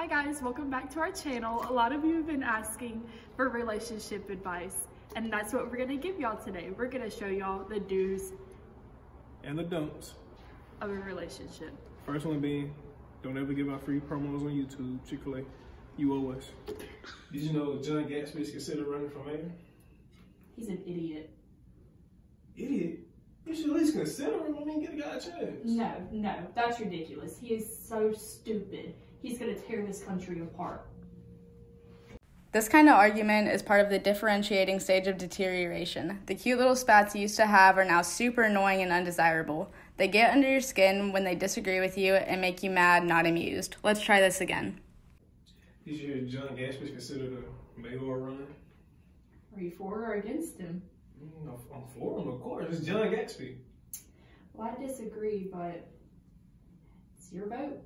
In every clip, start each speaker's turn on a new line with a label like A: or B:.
A: Hi guys, welcome back to our channel. A lot of you have been asking for relationship advice and that's what we're gonna give y'all today. We're gonna show y'all the do's
B: and the don'ts
A: of a relationship.
B: First one being, don't ever give out free promos on YouTube, Chick-fil-A, you owe us. Did you know John Gatsby is considered running for mayor?
A: He's an idiot.
B: Idiot? You should at least consider him. I mean, get a guy a chance.
A: No, no, that's ridiculous. He is so stupid. He's gonna tear this country apart.
C: This kind of argument is part of the differentiating stage of deterioration. The cute little spats you used to have are now super annoying and undesirable. They get under your skin when they disagree with you and make you mad, not amused. Let's try this again.
B: Is your John Gatsby considered a mayoral run?
A: Are you for or against him?
B: Mm, I'm for him, of course. It's John Gatsby.
A: Well, I disagree, but it's your vote.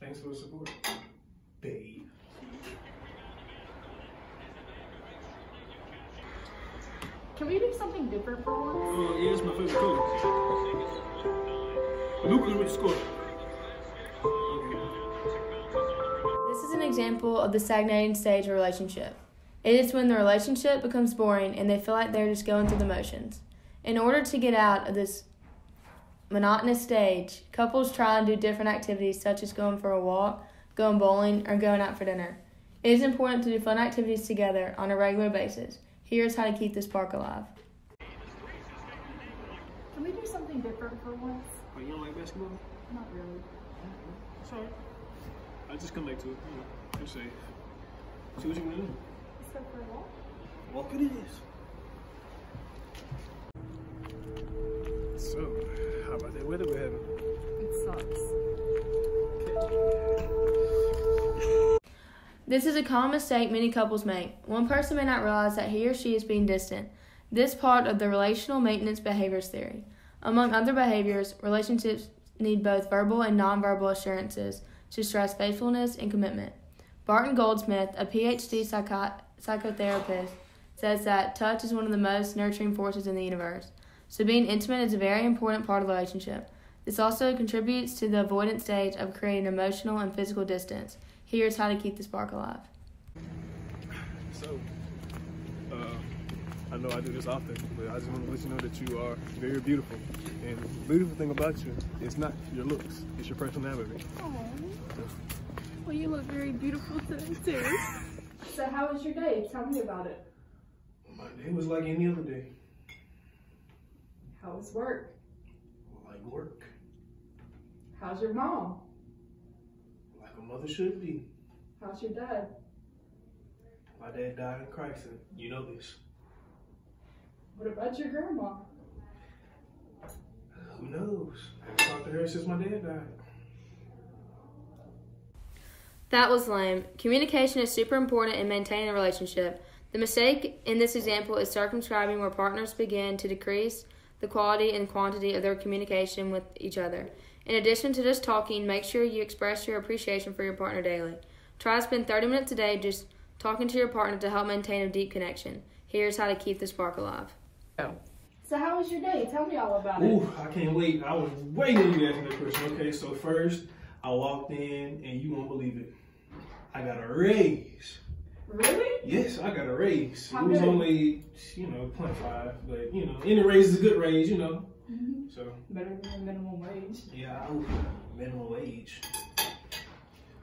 B: Thanks for the support, babe.
A: Can we do something different for once?
B: Oh, uh, yeah, it's my favorite color. Luka with score.
D: This is an example of the stagnating stage of relationship. It is when the relationship becomes boring and they feel like they're just going through the motions. In order to get out of this monotonous stage, couples try and do different activities such as going for a walk, going bowling, or going out for dinner. It is important to do fun activities together on a regular basis. Here's how to keep the spark alive.
A: Can we do something different for once?
B: Oh, you don't like basketball?
A: Not really.
B: Sorry. I just come back to it. You know, you're safe. See what you want to do.
A: Let's go for a walk.
B: Walk it is. So, how about that weather we're having?
A: It sucks.
D: This is a common mistake many couples make. One person may not realize that he or she is being distant. This part of the relational maintenance behaviors theory. Among other behaviors, relationships need both verbal and nonverbal assurances to stress faithfulness and commitment. Barton Goldsmith, a PhD psycho- psychotherapist, says that touch is one of the most nurturing forces in the universe. So being intimate is a very important part of the relationship. This also contributes to the avoidance stage of creating emotional and physical distance. Here's how to keep the spark alive.
B: So, uh, I know I do this often, but I just want to let you know that you are very beautiful. And the beautiful thing about you is not your looks, it's your personality.
A: Aww. Well, you look very beautiful today, too. so how was your day? Tell me about it.
B: My day was like any other day.
A: How was work?
B: Like work.
A: How's your mom?
B: Like a mother should be.
A: How's your dad?
B: My dad died in Christ, and you know this.
A: What about your grandma?
B: Uh, who knows? I haven't talked to her since my dad died.
D: That was lame. Communication is super important in maintaining a relationship. The mistake in this example is circumscribing where partners begin to decrease the quality and quantity of their communication with each other. In addition to just talking, make sure you express your appreciation for your partner daily. Try to spend 30 minutes a day just talking to your partner to help maintain a deep connection. Here's how to keep the spark alive.
A: Oh. So how was your day? Tell me all about
B: Ooh,
A: it.
B: I can't wait. I was waiting you ask that question. Okay, so first I walked in and you won't believe it. I got a raise.
A: Really?
B: Yes, I got a raise.
A: How
B: it was
A: good?
B: only, you know, 0.5, but you know, any raise is a good raise, you know.
A: Mm-hmm.
B: So
A: Better than minimum wage.
B: yeah, ooh, minimum wage.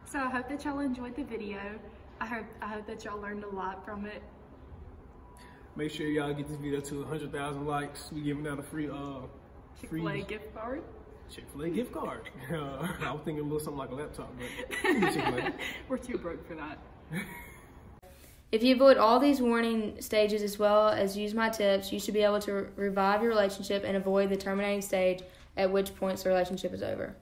A: So I hope that y'all enjoyed the video. I hope I hope that y'all learned a lot from it.
B: Make sure y'all get this video to 100,000 likes. We giving out a free uh free
A: Chick-fil-A gift card.
B: Chick-fil-A gift card. Uh, I was thinking a little something like a laptop, but Chick-fil-A.
A: We're too broke for that.
D: If you avoid all these warning stages as well as use my tips, you should be able to re- revive your relationship and avoid the terminating stage at which point the relationship is over.